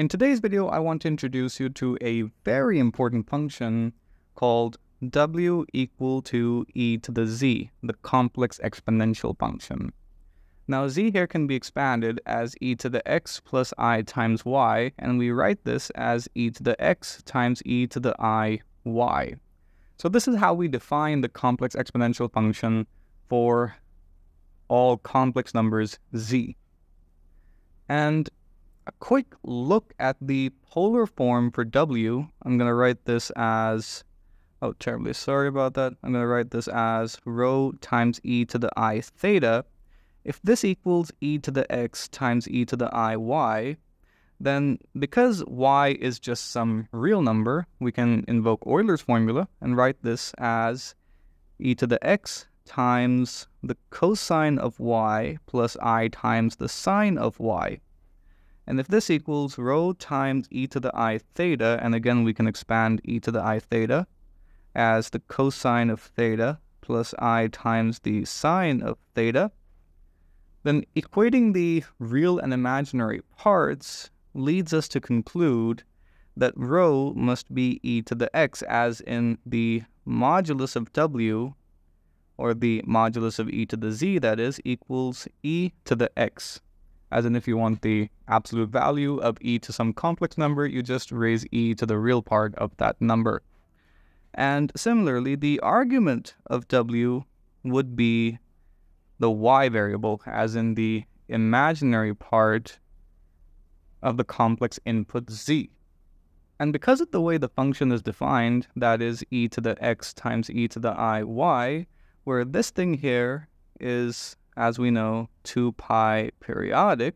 In today's video, I want to introduce you to a very important function called w equal to e to the z, the complex exponential function. Now z here can be expanded as e to the x plus i times y, and we write this as e to the x times e to the i y. So this is how we define the complex exponential function for all complex numbers z. And a quick look at the polar form for w, I'm going to write this as, oh, terribly sorry about that. I'm going to write this as rho times e to the i theta. If this equals e to the x times e to the i y, then because y is just some real number, we can invoke Euler's formula and write this as e to the x times the cosine of y plus i times the sine of y. And if this equals rho times e to the i theta, and again we can expand e to the i theta as the cosine of theta plus i times the sine of theta, then equating the real and imaginary parts leads us to conclude that rho must be e to the x as in the modulus of w, or the modulus of e to the z that is, equals e to the x. As in if you want the absolute value of e to some complex number, you just raise e to the real part of that number. And similarly, the argument of w would be the y variable, as in the imaginary part of the complex input z. And because of the way the function is defined, that is e to the x times e to the i y, where this thing here is, as we know, 2 pi periodic,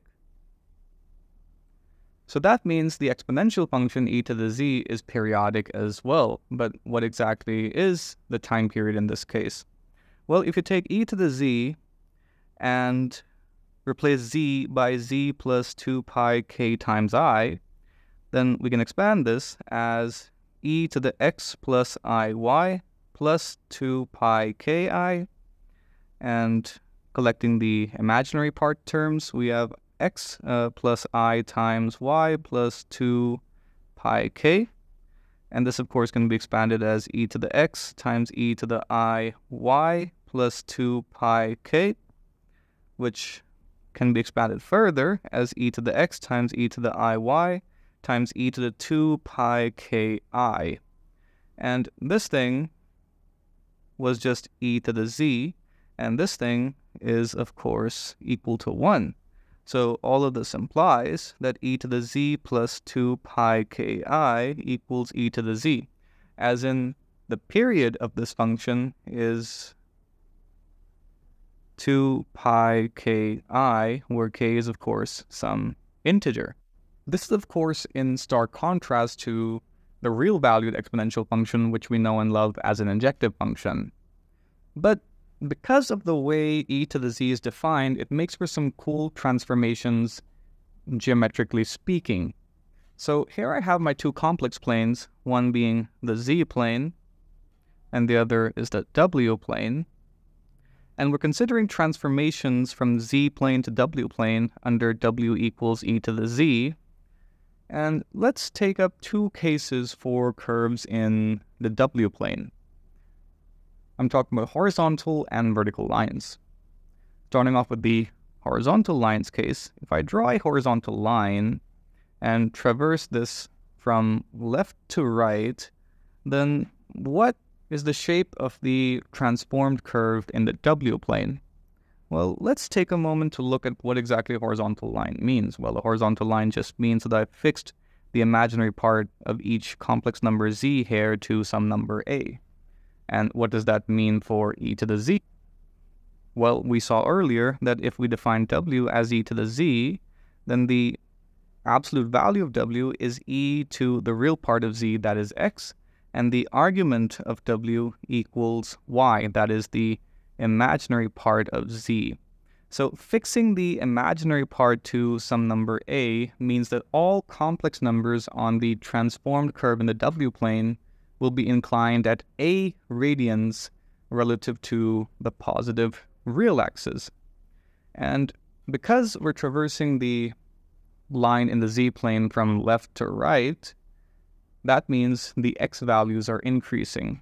so that means the exponential function e to the z is periodic as well. But what exactly is the time period in this case? Well, if you take e to the z and replace z by z plus 2 pi k times i, then we can expand this as e to the x plus i y plus 2 pi ki. And collecting the imaginary part terms, we have x uh, plus i times y plus 2 pi k. And this, of course, can be expanded as e to the x times e to the i y plus 2 pi k, which can be expanded further as e to the x times e to the iy times e to the 2 pi ki. And this thing was just e to the z, and this thing is, of course, equal to 1. So all of this implies that e to the z plus 2 pi ki equals e to the z, as in the period of this function is 2 pi ki, where k is, of course, some integer. This is, of course, in stark contrast to the real valued exponential function, which we know and love as an injective function. But because of the way e to the z is defined, it makes for some cool transformations, geometrically speaking. So here I have my two complex planes, one being the z plane, and the other is the w plane and we're considering transformations from z plane to w plane under w equals e to the z. And let's take up two cases for curves in the w plane. I'm talking about horizontal and vertical lines. Starting off with the horizontal lines case, if I draw a horizontal line and traverse this from left to right, then what is the shape of the transformed curve in the w plane. Well, let's take a moment to look at what exactly a horizontal line means. Well, a horizontal line just means that I've fixed the imaginary part of each complex number z here to some number a. And what does that mean for e to the z? Well, we saw earlier that if we define w as e to the z, then the absolute value of w is e to the real part of z, that is x, and the argument of w equals y, that is the imaginary part of z. So fixing the imaginary part to some number a means that all complex numbers on the transformed curve in the w plane will be inclined at a radians relative to the positive real axis. And because we're traversing the line in the z-plane from left to right, that means the x values are increasing.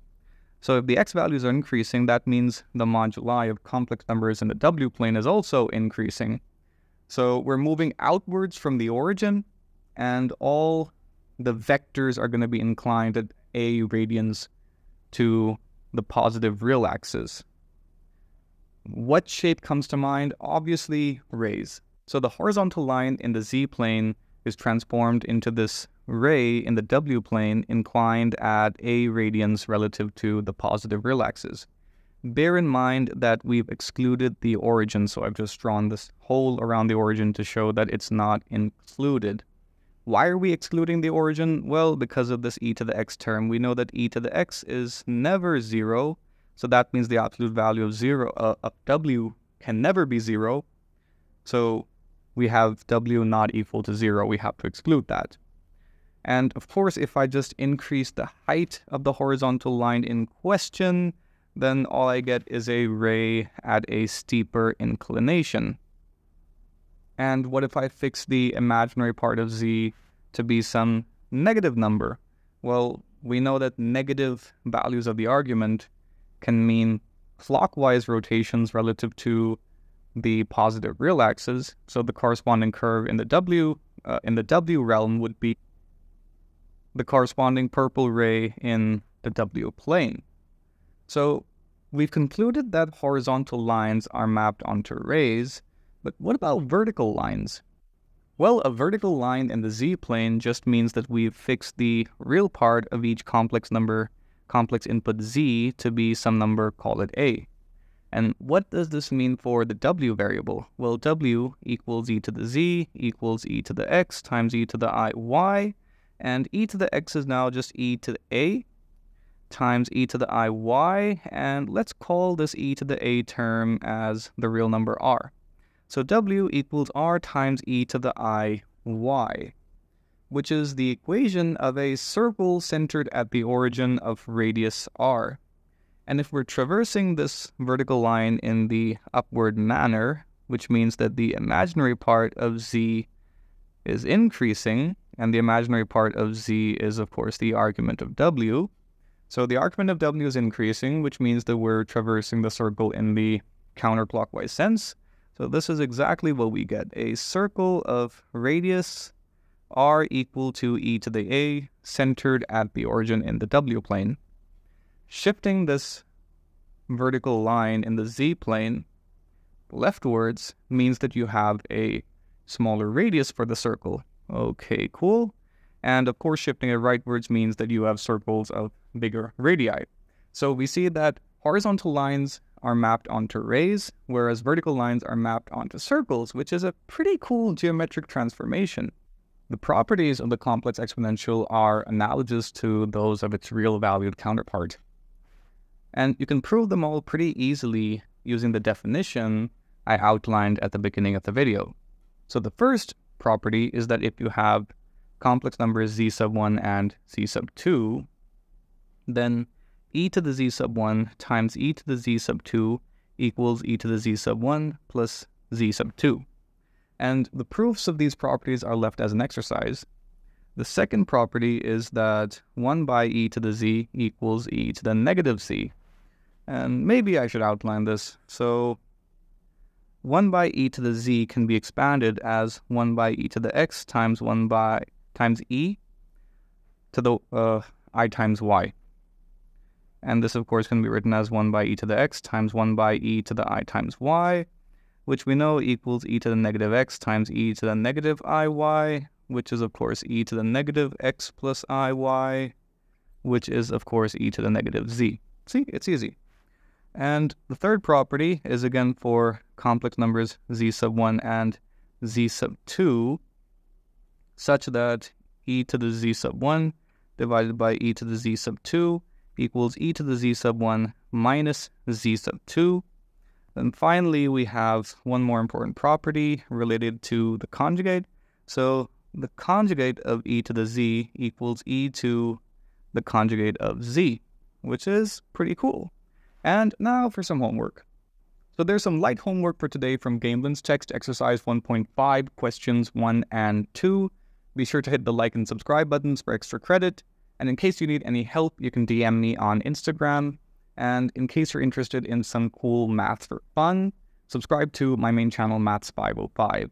So if the x values are increasing, that means the moduli of complex numbers in the w plane is also increasing. So we're moving outwards from the origin, and all the vectors are going to be inclined at a radians to the positive real axis. What shape comes to mind? Obviously, rays. So the horizontal line in the z-plane is transformed into this ray in the w plane inclined at a radians relative to the positive real axis. Bear in mind that we've excluded the origin, so I've just drawn this hole around the origin to show that it's not included. Why are we excluding the origin? Well, because of this e to the x term. We know that e to the x is never zero, so that means the absolute value of zero uh, of w can never be zero. So we have w not equal to zero. We have to exclude that. And of course, if I just increase the height of the horizontal line in question, then all I get is a ray at a steeper inclination. And what if I fix the imaginary part of z to be some negative number? Well, we know that negative values of the argument can mean clockwise rotations relative to the positive real axis. So the corresponding curve in the w uh, in the w realm would be the corresponding purple ray in the W plane. So we've concluded that horizontal lines are mapped onto rays, but what about vertical lines? Well, a vertical line in the z-plane just means that we've fixed the real part of each complex number, complex input z, to be some number, call it a. And what does this mean for the w variable? Well, w equals e to the z equals e to the x times e to the i y, and e to the x is now just e to the a times e to the i y, and let's call this e to the a term as the real number r. So w equals r times e to the i y, which is the equation of a circle centered at the origin of radius r. And if we're traversing this vertical line in the upward manner, which means that the imaginary part of z is increasing, and the imaginary part of z is, of course, the argument of w. So the argument of w is increasing, which means that we're traversing the circle in the counterclockwise sense. So this is exactly what we get. A circle of radius r equal to e to the a centered at the origin in the w plane. Shifting this vertical line in the z plane leftwards means that you have a smaller radius for the circle. Okay, cool. And of course, shifting it rightwards means that you have circles of bigger radii. So we see that horizontal lines are mapped onto rays, whereas vertical lines are mapped onto circles, which is a pretty cool geometric transformation. The properties of the complex exponential are analogous to those of its real valued counterpart. And you can prove them all pretty easily using the definition I outlined at the beginning of the video. So the first property is that if you have complex numbers z sub 1 and z sub 2, then e to the z sub 1 times e to the z sub 2 equals e to the z sub 1 plus z sub 2. And the proofs of these properties are left as an exercise. The second property is that 1 by e to the z equals e to the negative z. And maybe I should outline this. So 1 by e to the z can be expanded as 1 by e to the x times 1 by times e to the uh, i times y. And this, of course, can be written as 1 by e to the x times 1 by e to the i times y, which we know equals e to the negative x times e to the negative iy, which is, of course, e to the negative x plus iy, which is, of course, e to the negative z. See, it's easy. And the third property is again for complex numbers z sub 1 and z sub 2, such that e to the z sub 1 divided by e to the z sub 2 equals e to the z sub 1 minus z sub 2. And finally, we have one more important property related to the conjugate. So the conjugate of e to the z equals e to the conjugate of z, which is pretty cool. And now for some homework. So there's some light homework for today from Gamelin's text exercise 1.5, questions 1 and 2. Be sure to hit the like and subscribe buttons for extra credit. And in case you need any help, you can DM me on Instagram. And in case you're interested in some cool math for fun, subscribe to my main channel, Maths505.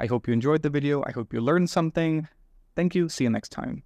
I hope you enjoyed the video. I hope you learned something. Thank you. See you next time.